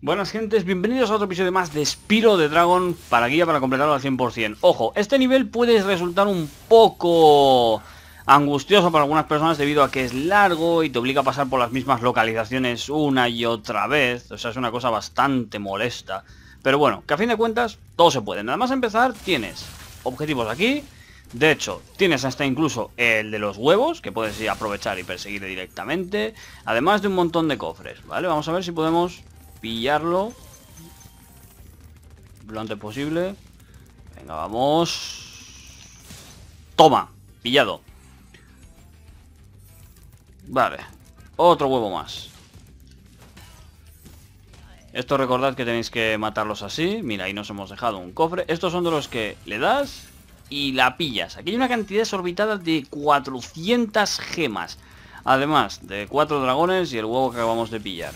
Buenas gentes, bienvenidos a otro episodio más de Spiro de Dragon para guía para completarlo al 100%. Ojo, este nivel puede resultar un poco angustioso para algunas personas debido a que es largo y te obliga a pasar por las mismas localizaciones una y otra vez. O sea, es una cosa bastante molesta. Pero bueno, que a fin de cuentas todo se puede. Nada más empezar tienes objetivos aquí. De hecho, tienes hasta incluso el de los huevos, que puedes aprovechar y perseguir directamente. Además de un montón de cofres, ¿vale? Vamos a ver si podemos pillarlo lo antes posible. Venga, vamos. Toma, pillado. Vale, otro huevo más. Esto recordad que tenéis que matarlos así. Mira, ahí nos hemos dejado un cofre. Estos son de los que le das y la pillas. Aquí hay una cantidad desorbitada de 400 gemas. Además de cuatro dragones y el huevo que acabamos de pillar.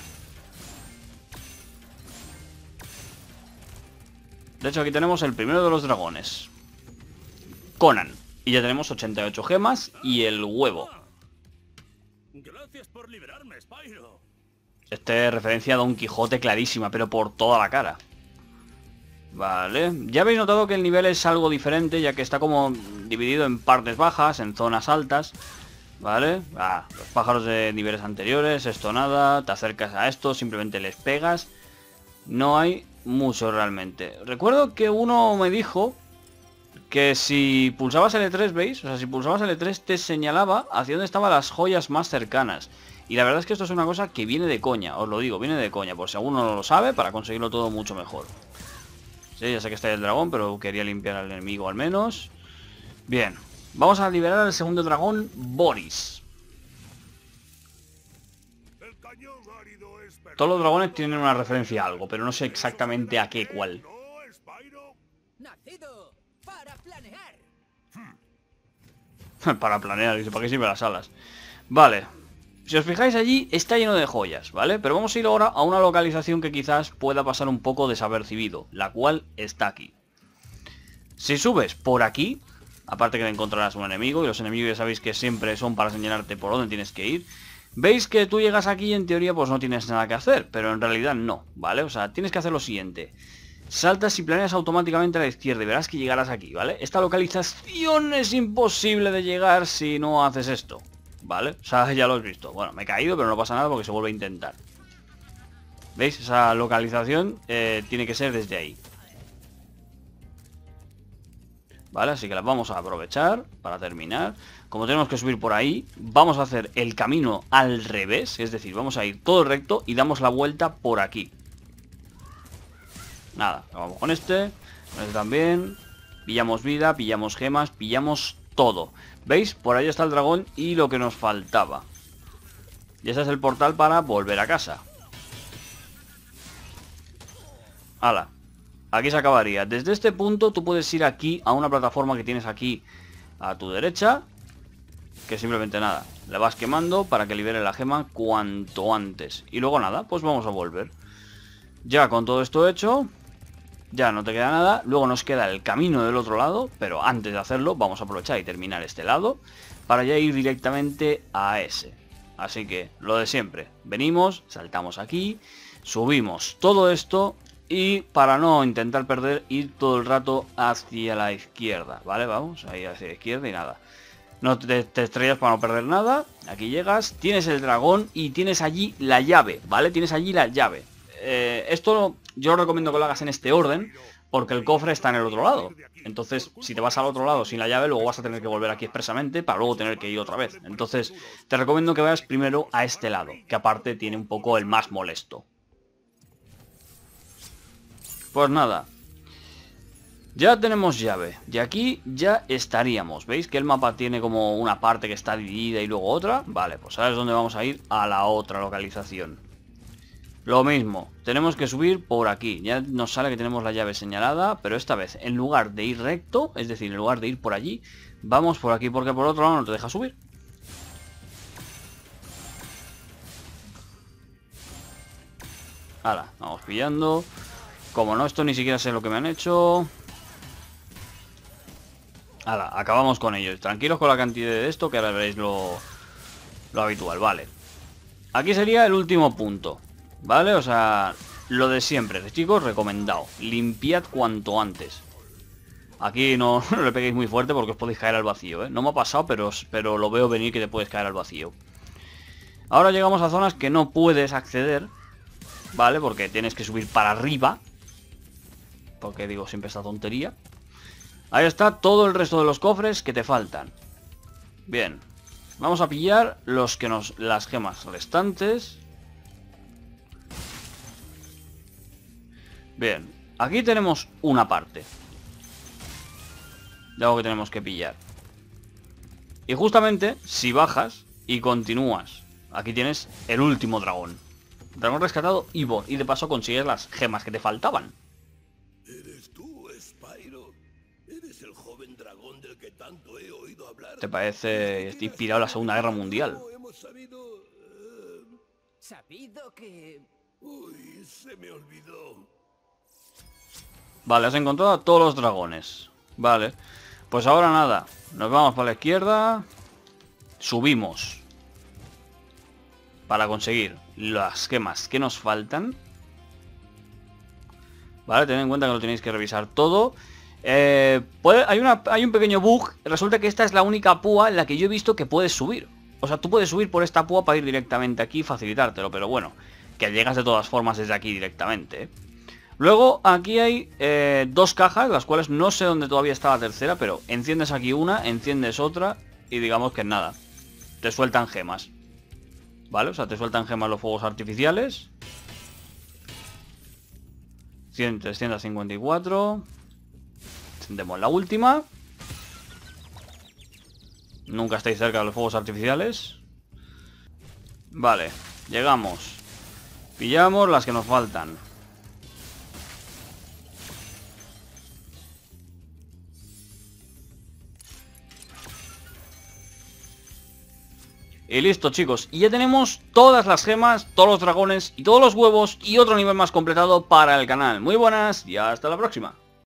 De hecho, aquí tenemos el primero de los dragones. Conan. Y ya tenemos 88 gemas y el huevo. Gracias por liberarme, Spyro. Este es referencia a Don Quijote clarísima, pero por toda la cara. Vale, ya habéis notado que el nivel es algo diferente, ya que está como dividido en partes bajas, en zonas altas. Vale, ah, los pájaros de niveles anteriores, esto nada, te acercas a esto, simplemente les pegas. No hay mucho realmente. Recuerdo que uno me dijo que si pulsabas L3, ¿veis? O sea, si pulsabas L3 te señalaba hacia dónde estaban las joyas más cercanas. Y la verdad es que esto es una cosa que viene de coña, os lo digo, viene de coña, por si alguno no lo sabe, para conseguirlo todo mucho mejor. Sí, ya sé que está el dragón, pero quería limpiar al enemigo al menos. Bien, vamos a liberar al segundo dragón, Boris. Todos los dragones tienen una referencia a algo, pero no sé exactamente a qué cuál. Para planear. para planear, dice, ¿para qué sirven las alas? Vale. Si os fijáis allí, está lleno de joyas, ¿vale? Pero vamos a ir ahora a una localización que quizás pueda pasar un poco desapercibido, la cual está aquí. Si subes por aquí, aparte que encontrarás un enemigo, y los enemigos ya sabéis que siempre son para señalarte por dónde tienes que ir, veis que tú llegas aquí y en teoría pues no tienes nada que hacer, pero en realidad no, ¿vale? O sea, tienes que hacer lo siguiente. Saltas y planeas automáticamente a la izquierda y verás que llegarás aquí, ¿vale? Esta localización es imposible de llegar si no haces esto, ¿vale? O sea, ya lo has visto. Bueno, me he caído, pero no pasa nada porque se vuelve a intentar. ¿Veis? Esa localización eh, tiene que ser desde ahí. ¿Vale? Así que las vamos a aprovechar para terminar. Como tenemos que subir por ahí, vamos a hacer el camino al revés. Es decir, vamos a ir todo recto y damos la vuelta por aquí. Nada, vamos con este. Con este también. Pillamos vida, pillamos gemas, pillamos todo. ¿Veis? Por ahí está el dragón y lo que nos faltaba. Y ese es el portal para volver a casa. Hala. Aquí se acabaría. Desde este punto tú puedes ir aquí a una plataforma que tienes aquí a tu derecha. Que simplemente nada. Le vas quemando para que libere la gema cuanto antes. Y luego nada, pues vamos a volver. Ya con todo esto hecho, ya no te queda nada. Luego nos queda el camino del otro lado, pero antes de hacerlo vamos a aprovechar y terminar este lado para ya ir directamente a ese. Así que lo de siempre. Venimos, saltamos aquí, subimos todo esto y para no intentar perder, ir todo el rato hacia la izquierda, ¿vale? Vamos, ahí hacia la izquierda y nada. No te, estrellas para no perder nada. Aquí llegas, tienes el dragón y tienes allí la llave, ¿vale? Tienes allí la llave. Eh, esto yo recomiendo que lo hagas en este orden porque el cofre está en el otro lado. Entonces, si te vas al otro lado sin la llave, luego vas a tener que volver aquí expresamente para luego tener que ir otra vez. Entonces, te recomiendo que vayas primero a este lado, que aparte tiene un poco el más molesto. Pues nada. Ya tenemos llave. Y aquí ya estaríamos. ¿Veis que el mapa tiene como una parte que está dividida y luego otra? Vale, pues ahora es donde vamos a ir a la otra localización. Lo mismo, tenemos que subir por aquí. Ya nos sale que tenemos la llave señalada, pero esta vez, en lugar de ir recto, es decir, en lugar de ir por allí, vamos por aquí porque por otro lado no te deja subir. Ahora, vamos pillando. Como no, esto ni siquiera sé lo que me han hecho. Ahora, acabamos con ellos. Tranquilos con la cantidad de esto, que ahora veréis lo, lo habitual, vale. Aquí sería el último punto. ¿Vale? O sea, lo de siempre, chicos, recomendado. Limpiad cuanto antes. Aquí no, le peguéis muy fuerte porque os podéis caer al vacío, ¿eh? No me ha pasado, pero, pero lo veo venir que te puedes caer al vacío. Ahora llegamos a zonas que no puedes acceder, ¿vale? Porque tienes que subir para arriba. Porque digo siempre esta tontería. Ahí está todo el resto de los cofres que te faltan. Bien. Vamos a pillar los que nos, las gemas restantes. Bien. Aquí tenemos una parte. De algo que tenemos que pillar. Y justamente, si bajas y continúas, aquí tienes el último dragón. Dragón rescatado y Y de paso consigues las gemas que te faltaban. ¿Te parece Estoy inspirado en la Segunda Guerra Mundial? Hemos sabido... eh, Sabido que... Uy, se me olvidó. Vale, has encontrado a todos los dragones. Vale. Pues ahora nada. Nos vamos para la izquierda. Subimos. Para conseguir las gemas que nos faltan. Vale, tened en cuenta que lo tenéis que revisar todo. Eh, hay un pequeño bug. Resulta que esta es la única púa en la que yo he visto que puedes subir. O sea, tú puedes subir por esta púa para ir directamente aquí y facilitártelo. Pero bueno, que llegas de todas formas desde aquí directamente. ¿eh? Luego aquí hay eh, dos cajas, las cuales no sé dónde todavía está la tercera, pero enciendes aquí una, enciendes otra y digamos que nada. Te sueltan gemas. ¿Vale? O sea, te sueltan gemas los fuegos artificiales. 100, 354. Encendemos la última. Nunca estáis cerca de los fuegos artificiales. Vale, llegamos. Pillamos las que nos faltan. Y listo chicos, y ya tenemos todas las gemas, todos los dragones y todos los huevos y otro nivel más completado para el canal. Muy buenas y hasta la próxima.